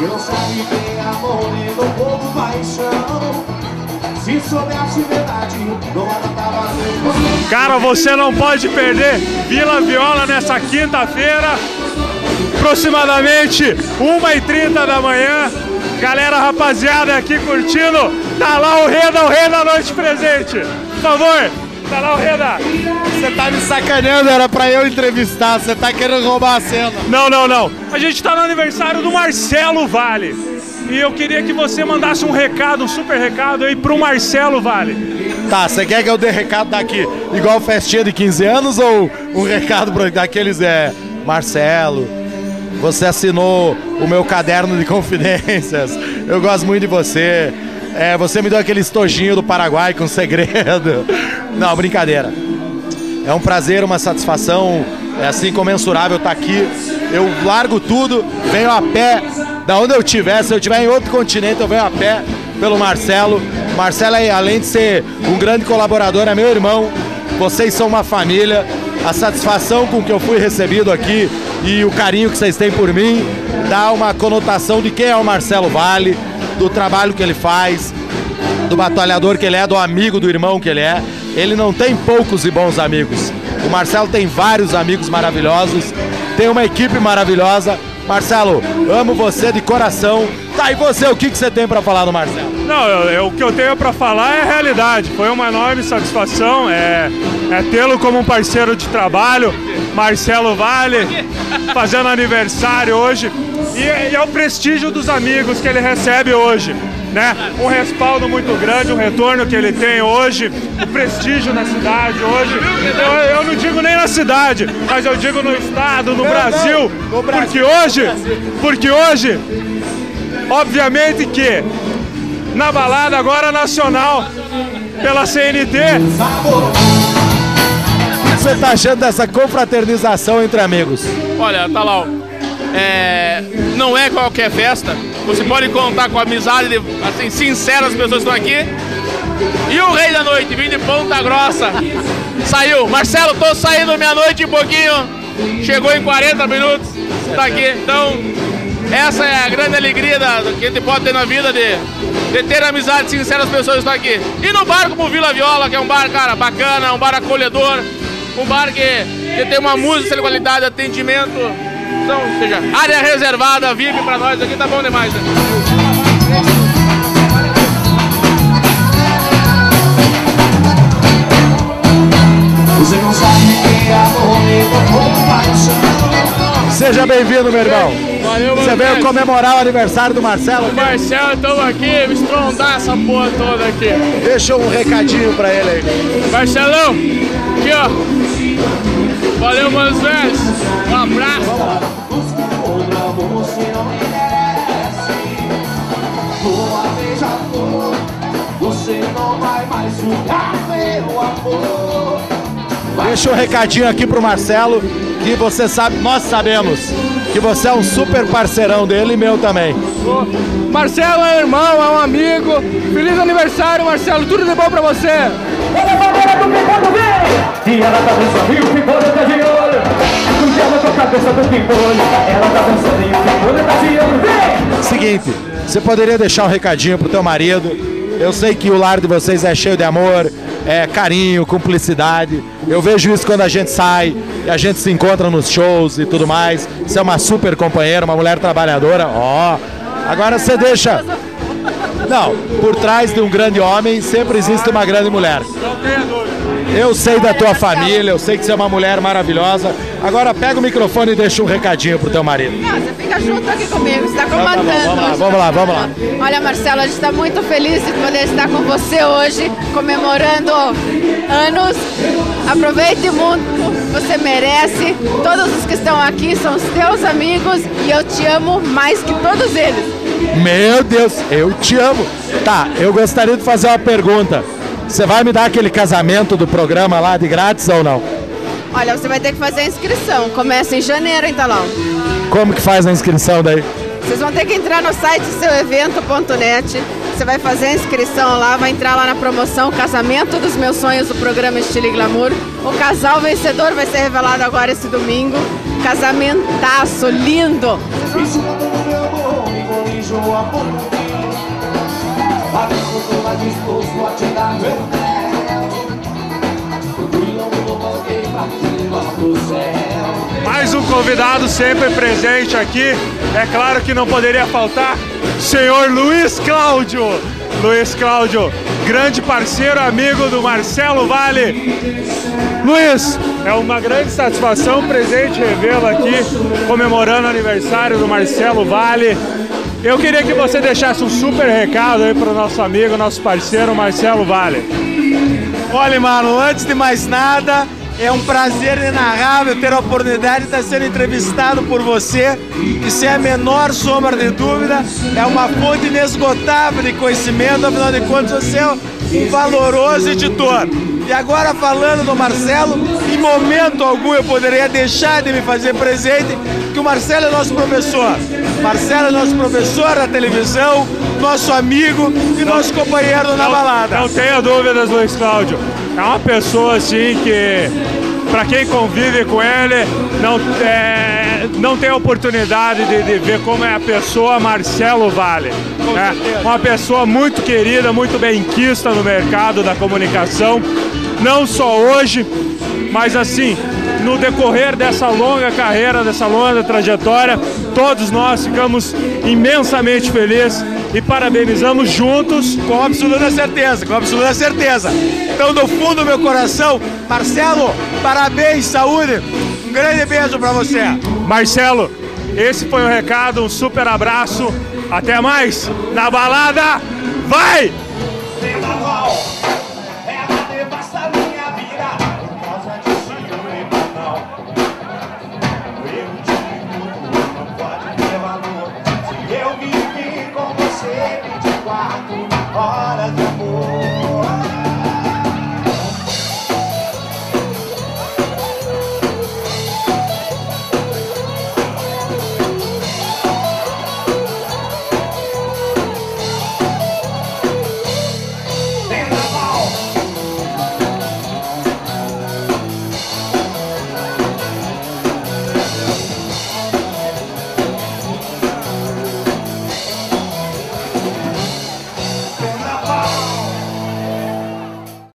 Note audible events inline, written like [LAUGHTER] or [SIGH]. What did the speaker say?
Eu só me dei amor e no povo paixão. Se soubesse verdade, não adaptava Cara, você não pode perder Vila Viola nessa quinta-feira, aproximadamente 1h30 da manhã. Galera, rapaziada, aqui curtindo. Tá lá o Reda, o Reda Noite Presente. Por favor, tá lá o Reda. Você tá me sacaneando, era pra eu entrevistar. Você tá querendo roubar a cena. Não, não, não. A gente tá no aniversário do Marcelo Vale. E eu queria que você mandasse um recado, um super recado aí pro Marcelo Vale. Tá, você quer que eu dê recado daqui igual festinha de 15 anos ou um recado pro, daqueles é Marcelo? Você assinou o meu caderno de [LAUGHS] confidências. Eu gosto muito de você. É, você me deu aquele estojinho do Paraguai com segredo. Não, brincadeira. É um prazer, uma satisfação, é assim comensurável estar aqui. Eu largo tudo, venho a pé, da onde eu estiver, se eu estiver em outro continente, eu venho a pé pelo Marcelo. Marcelo, é, além de ser um grande colaborador, é meu irmão. Vocês são uma família. A satisfação com que eu fui recebido aqui e o carinho que vocês têm por mim dá uma conotação de quem é o Marcelo Vale, do trabalho que ele faz, do batalhador que ele é, do amigo do irmão que ele é. Ele não tem poucos e bons amigos. O Marcelo tem vários amigos maravilhosos, tem uma equipe maravilhosa. Marcelo, amo você de coração. Tá, e você, o que, que você tem para falar do Marcelo? Não, eu, eu, o que eu tenho para falar é a realidade. Foi uma enorme satisfação é, é tê-lo como um parceiro de trabalho. Marcelo Vale, fazendo aniversário hoje. E, e é o prestígio dos amigos que ele recebe hoje né? Um respaldo muito grande, um retorno que ele tem hoje, o prestígio na cidade hoje. Eu, eu não digo nem na cidade, mas eu digo no estado, no Brasil, porque hoje, porque hoje, obviamente que na balada agora nacional pela CNT. O que você está achando dessa confraternização entre amigos? Olha, tá lá, é, não é qualquer festa, você pode contar com a amizade assim, sincera das pessoas que estão aqui. E o rei da noite, vindo de Ponta Grossa, saiu. Marcelo, tô saindo meia-noite e um pouquinho. Chegou em 40 minutos, está aqui. Então, essa é a grande alegria da, que a gente pode ter na vida de, de ter amizade sincera das pessoas que estão aqui. E no bar como Vila Viola, que é um bar, cara, bacana, um bar acolhedor, um bar que, que tem uma música de qualidade, atendimento então, ou seja, área reservada, VIP pra nós aqui, tá bom demais. Né? Você não sabe que amor paixão. Seja bem-vindo, meu irmão. Valeu, Você veio comemorar o aniversário do Marcelo? Marcelo, estamos aqui, estrondar essa porra toda aqui. Deixa um recadinho pra ele aí. Marcelão, aqui ó. Valeu, meus velhos. Um abraço. Deixa um recadinho aqui pro Marcelo, que você sabe, nós sabemos que você é um super parceirão dele e meu também. Marcelo é irmão, é um amigo. Feliz aniversário, Marcelo. Tudo de bom pra você. Olha a bandeira do pimpolho vem! E ela tá dançando e o pimpolho tá de olho. Porque ela com a cabeça do pimpolho. Ela tá dançando e o pimpolho tá de olho. Vem! Seguinte, você poderia deixar um recadinho pro teu marido? Eu sei que o lar de vocês é cheio de amor, é carinho, cumplicidade. Eu vejo isso quando a gente sai e a gente se encontra nos shows e tudo mais. Você é uma super companheira, uma mulher trabalhadora. Ó, oh. agora você deixa. Não, por trás de um grande homem sempre existe uma grande mulher. Eu sei da tua família, eu sei que você é uma mulher maravilhosa. Agora pega o microfone e deixa um recadinho pro teu marido. Não, você fica junto aqui comigo, você está comandando. Então tá vamos lá, vamos lá, vamos lá. Olha, Marcelo, a gente está muito feliz de poder estar com você hoje, comemorando anos. Aproveite muito, você merece. Todos os que estão aqui são os teus amigos e eu te amo mais que todos eles. Meu Deus, eu te amo. Tá, eu gostaria de fazer uma pergunta. Você vai me dar aquele casamento do programa lá de grátis ou não? Olha, você vai ter que fazer a inscrição. Começa em janeiro em Talão. Como que faz a inscrição daí? Vocês vão ter que entrar no site seuevento.net. Você vai fazer a inscrição lá, vai entrar lá na promoção Casamento dos Meus Sonhos do programa Estilo e Glamour. O casal vencedor vai ser revelado agora esse domingo. Casamentaço, lindo! Disposto a te dar meu mel eu voltei céu Mais um convidado sempre presente aqui. É claro que não poderia faltar senhor Luiz Cláudio. Luiz Cláudio, grande parceiro, amigo do Marcelo Vale. Luiz, é uma grande satisfação presente revê-lo aqui, comemorando o aniversário do Marcelo Vale. Eu queria que você deixasse um super recado aí para o nosso amigo, nosso parceiro Marcelo Vale. Olha, mano, antes de mais nada, é um prazer inenarrável ter a oportunidade de estar sendo entrevistado por você, que sem a menor sombra de dúvida é uma fonte inesgotável de conhecimento, afinal de contas você é um valoroso editor. E agora falando do Marcelo, em momento algum eu poderia deixar de me fazer presente, que o Marcelo é nosso professor. Marcelo é nosso professor da televisão, nosso amigo e nosso companheiro na balada. Não tenha dúvidas, Luiz Cláudio. É uma pessoa assim que, para quem convive com ele, não, é, não tem oportunidade de, de, ver como é a pessoa Marcelo Vale. É uma pessoa muito querida, muito benquista no mercado da comunicação, não só hoje, mas assim, no decorrer dessa longa carreira, dessa longa trajetória, todos nós ficamos imensamente felizes e parabenizamos juntos. Com absoluta certeza, com absoluta certeza. Então, do fundo do meu coração, Marcelo, parabéns, saúde. Um grande beijo para você. Marcelo, esse foi o recado, um super abraço. Até mais na balada. Vai! Horas de amor